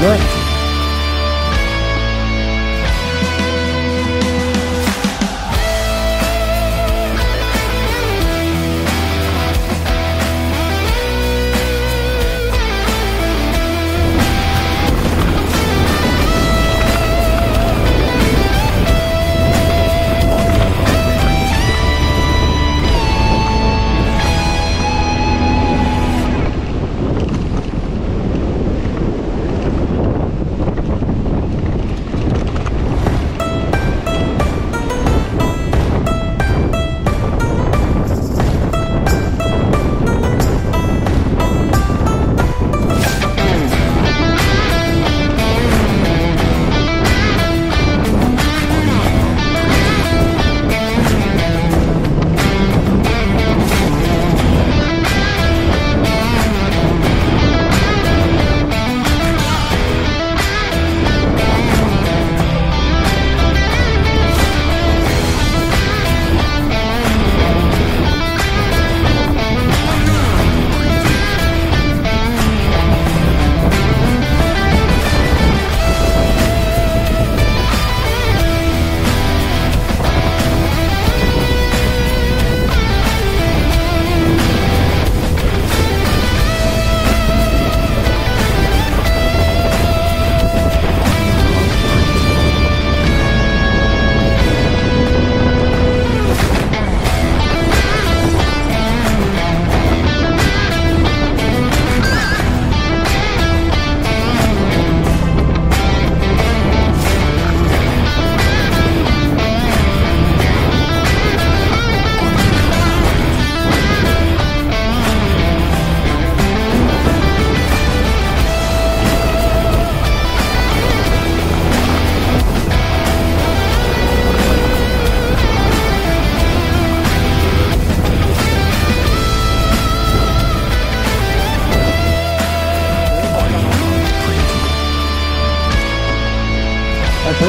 Vas-y, je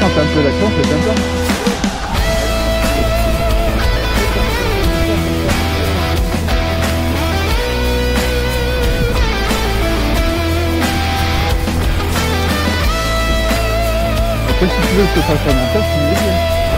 quand t'as un peu d'action, c'est sympa. Après, si tu veux que je te fasse un montage, tu me le dis.